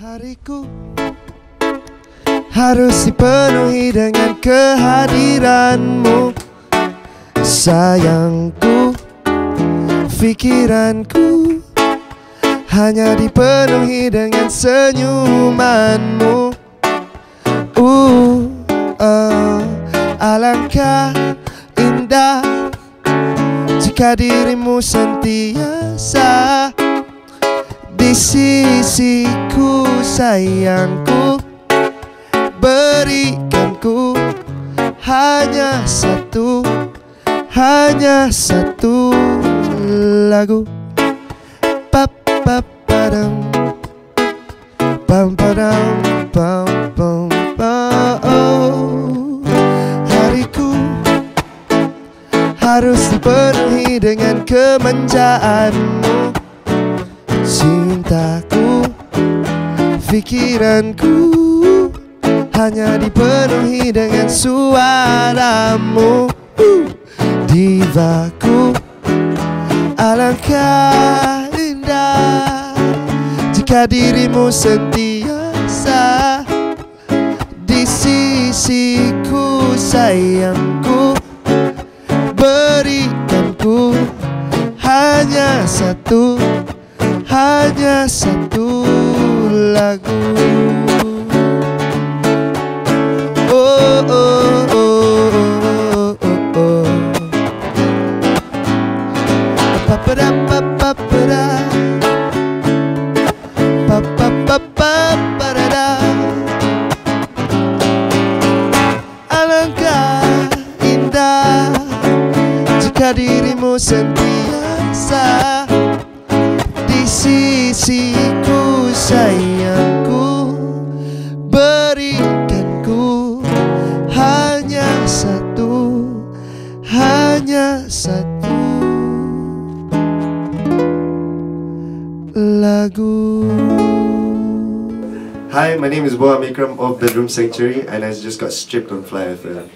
Hariku harus dipenuhi dengan kehadiranmu. Sayangku, pikiranku hanya dipenuhi dengan senyumanmu. Uh, uh, alangkah indah jika dirimu sentiasa di sisiku sayangku Berikan ku hanya satu Hanya satu lagu Pap pap padam Pam padam pam pam oh. Hariku harus dipenuhi dengan kemanjaanmu Cintaku, pikiranku Hanya dipenuhi dengan suaramu. Uh, Divaku, alangkah indah. Jika dirimu sentiasa Di sisiku sayangku Berikanku hanya satu hanya satu lagu. Alangkah indah Jika dirimu sentiasa di sisiku satu Lagu Hi, my name is Boa Mikram of Bedroom Sanctuary, and I just got stripped on Fly FM.